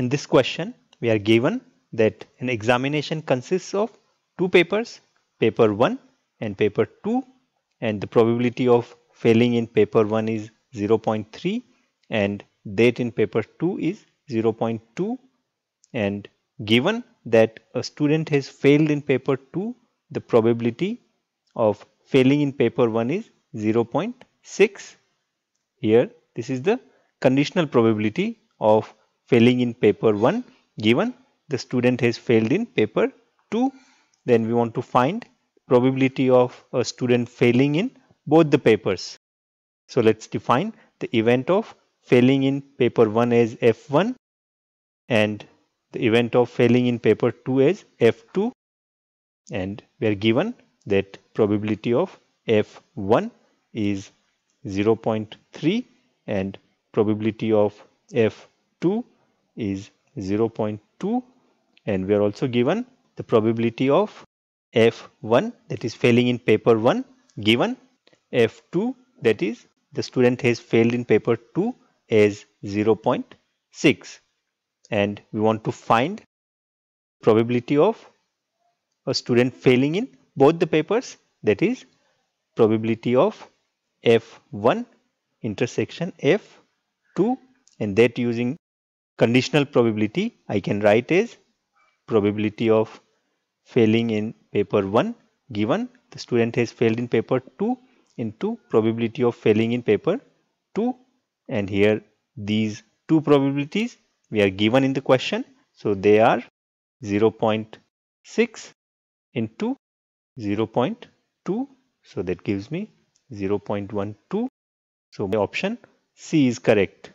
In this question, we are given that an examination consists of two papers, paper 1 and paper 2 and the probability of failing in paper 1 is 0.3 and date in paper 2 is 0.2 and given that a student has failed in paper 2 the probability of failing in paper 1 is 0.6 here this is the conditional probability of failing in paper 1 given the student has failed in paper 2 then we want to find probability of a student failing in both the papers. So let's define the event of failing in paper 1 as f1 and the event of failing in paper 2 as f2 and we are given that probability of f1 is 0.3 and probability of f2 is 0.2 and we are also given the probability of f1 that is failing in paper 1 given f2 that is the student has failed in paper 2 as 0.6 and we want to find probability of a student failing in both the papers that is probability of f1 intersection f2 and that using conditional probability I can write as probability of failing in paper 1 given. The student has failed in paper 2 into probability of failing in paper 2 and here these two probabilities we are given in the question. So they are 0.6 into 0.2 so that gives me 0.12 so my option C is correct